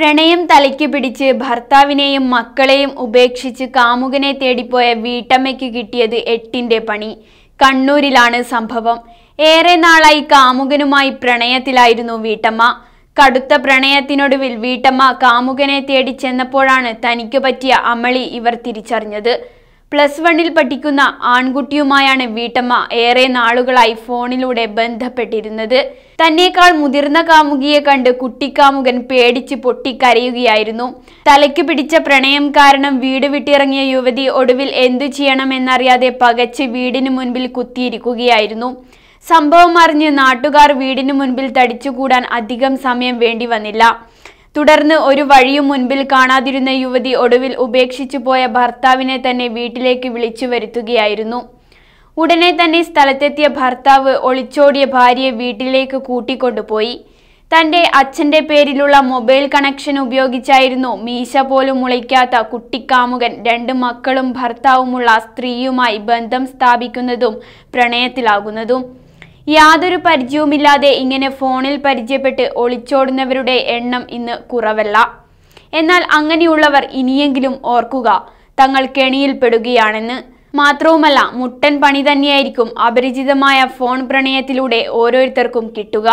പ്രണയം തലയ്ക്ക് പിടിച്ച് ഭർത്താവിനെയും മക്കളെയും ഉപേക്ഷിച്ച് കാമുകനെ തേടിപ്പോയ വീട്ടമ്മയ്ക്ക് കിട്ടിയത് എട്ടിന്റെ പണി. കണ്ണൂരിലാണ് സംഭവം. ഏറെ നാളായി കാമുകനുമായി പ്രണയത്തിലായിരുന്നു വീട്ടമ്മ. കടുത്ത പ്രണയത്തിനൊടുവിൽ വീട്ടമ്മ കാമുകനെ തേടി ചെന്നപ്പോഴാണ് തനിക്ക് പറ്റിയ അമളി ഇവർ തിരിച്ചറിഞ്ഞത്. പ്ലസ് വണ്ണിൽ പഠിക്കുന്ന ആൺകുട്ടിയുമായാണ് വീട്ടമ്മ ഏറെ നാളുകളായി ഫോണിലൂടെ ബന്ധപ്പെട്ടിരുന്നത്. തന്നേക്കാൾ മുതിർന്ന കാമുകിയെ കണ്ട് കുട്ടിക്കാമുകൻ പേടിച്ച് പൊട്ടിക്കരയുകയായിരുന്നു. തലയ്ക്ക് പിടിച്ച പ്രണയം കാരണം വീട് വിട്ടിറങ്ങിയ യുവതി ഒടുവിൽ എന്തു ചെയ്യണമെന്നറിയാതെ പകച്ച് വീടിന് മുൻപിൽ കുത്തിയിരിക്കുകയായിരുന്നു. സംഭവം അറിഞ്ഞ് നാട്ടുകാർ വീടിന് മുൻപിൽ തടിച്ചുകൂടാൻ അധികം സമയം വേണ്ടി വന്നില്ല. തുടർന്ന് ഒരു വഴിയും മുൻപിൽ കാണാതിരുന്ന യുവതി ഒടുവിൽ ഉപേക്ഷിച്ചു പോയ ഭർത്താവിനെ തന്നെ വീട്ടിലേക്ക് വിളിച്ചു വരുത്തുകയായിരുന്നു. ഉടനെ തന്നെ സ്ഥലത്തെത്തിയ ഭർത്താവ് ഒളിച്ചോടിയ ഭാര്യയെ വീട്ടിലേക്ക് കൂട്ടിക്കൊണ്ടുപോയി. തന്റെ അച്ഛന്റെ പേരിലുള്ള മൊബൈൽ കണക്ഷൻ ഉപയോഗിച്ചായിരുന്നു മീശ പോലും മുളയ്ക്കാത്ത കുട്ടിക്കാമുകൻ രണ്ട് മക്കളും ഭർത്താവുമുള്ള സ്ത്രീയുമായി ബന്ധം സ്ഥാപിക്കുന്നതും പ്രണയത്തിലാകുന്നതും. യാതൊരു പരിചയവുമില്ലാതെ ഇങ്ങനെ ഫോണിൽ പരിചയപ്പെട്ട് ഒളിച്ചോടുന്നവരുടെ എണ്ണം ഇന്ന് കുറവല്ല. എന്നാൽ അങ്ങനെയുള്ളവർ ഇനിയെങ്കിലും ഓർക്കുക തങ്ങൾ കെണിയിൽപ്പെടുകയാണെന്ന് മാത്രവുമല്ല മുട്ടൻ പണി തന്നെയായിരിക്കും അപരിചിതമായ ഫോൺ പ്രണയത്തിലൂടെ ഓരോരുത്തർക്കും കിട്ടുക.